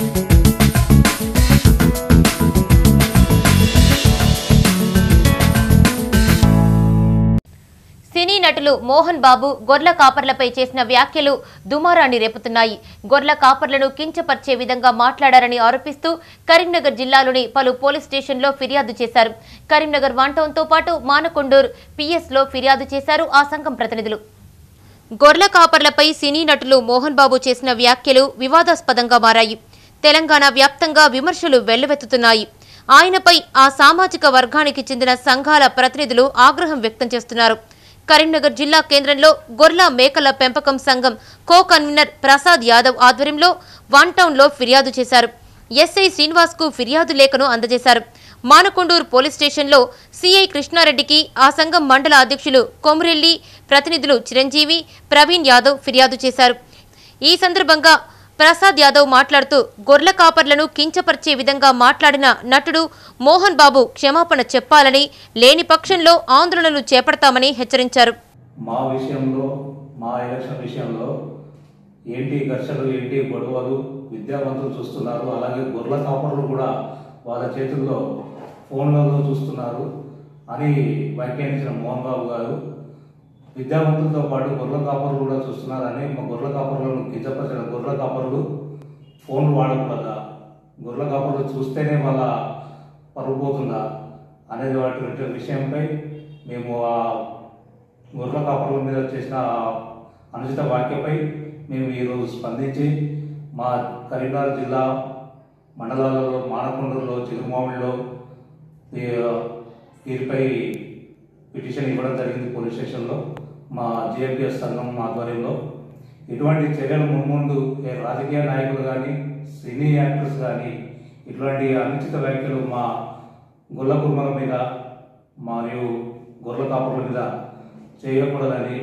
సినీ నటులు మోహన్ బాబు గొర్ల కాపర్లపై చేసిన వ్యాఖ్యలు దుమారాన్ని రేపుతున్నాయి. గొర్ల కాపర్లను కించపరిచే విధంగా మాట్లాడారని ఆరోపిస్తూ కరీంనగర్ జిల్లాలోని పలు పోలీస్ స్టేషన్లో ఫిర్యాదు చేశారు. కరీంనగర్ వన్ పాటు మానకొండూరు పిఎస్లో ఫిర్యాదు చేశారు ఆ సంఘం ప్రతినిధులు. గొర్ల కాపర్లపై సినీ నటులు మోహన్ బాబు చేసిన వ్యాఖ్యలు వివాదాస్పదంగా మారాయి. తెలంగాణ వ్యాప్తంగా విమర్శలు వెల్లువెత్తుతున్నాయి. ఆయనపై ఆ సామాజిక వర్గానికి చెందిన సంఘాల ప్రతినిధులు ఆగ్రహం వ్యక్తం చేస్తున్నారు. కరీంనగర్ జిల్లా కేంద్రంలో గొర్ల మేకల పెంపకం సంఘం కో కన్వీనర్ ప్రసాద్ యాదవ్ ఆధ్వర్యంలో వన్ టౌన్లో ఫిర్యాదు చేశారు. ఎస్ఐ శ్రీనివాస్కు ఫిర్యాదు లేఖను అందజేశారు. మానకొండూరు పోలీస్ స్టేషన్లో సిఐ కృష్ణారెడ్డికి ఆ సంఘం మండల అధ్యక్షులు కొమురెల్లి ప్రతినిధులు చిరంజీవి ప్రవీణ్ యాదవ్ ఫిర్యాదు చేశారు. ఈ సందర్భంగా ప్రసాద్ యాదవ్ మాట్లాడుతూ గొర్రెల కాపర్లను కించపరిచే విధంగా మాట్లాడిన నటుడు మోహన్ బాబు క్షమాపణ చెప్పాలని లేని పక్షంలో ఆందోళనలు చేపడతామని హెచ్చరించారు. మా విషయంలో మా ఎలక్షన్ విషయంలో ఏంటి ఘర్షణలు ఏంటి గొడవలు విద్యావంతులు చూస్తున్నారు అలాగే గొర్రెల కాపర్లు కూడా వాళ్ళ చేతుల్లో ఫోన్లలో చూస్తున్నారు అని వ్యాఖ్యానించిన మోహన్ బాబు గారు విద్యావంతులతో పాటు గొర్రెల కాపర్లు కూడా చూస్తున్నారని మా గొర్రెల కాపర్లను కించపరిచిన గొర్రెల కాపర్లు ఫోన్లు వాడకూడదా? గొర్రెల కాపర్లు చూస్తేనే వాళ్ళ పరుగుపోతుందా? అనేది వాటి విషయంపై మేము ఆ గొర్రెల కాపర్ల మీద చేసిన అనుచిత వ్యాఖ్యపై మేము ఈరోజు స్పందించి మా కరీంనగర్ జిల్లా మండలాలలో మానకొండూరులో చిరుమామిడిలో వీరిపై పిటిషన్ ఇవ్వడం జరిగింది పోలీస్ స్టేషన్లో మా జిఎంపిఎస్ సంఘం ఆధ్వర్యంలో. ఇటువంటి చర్యలు ముందు ఏ రాజకీయ నాయకులు కానీ సినీ యాక్టర్స్ కానీ ఇటువంటి అనుచిత వ్యాఖ్యలు మా గొల్ల కుర్మల మీద మరియు గొర్రెల కాపుల మీద చేయకూడదని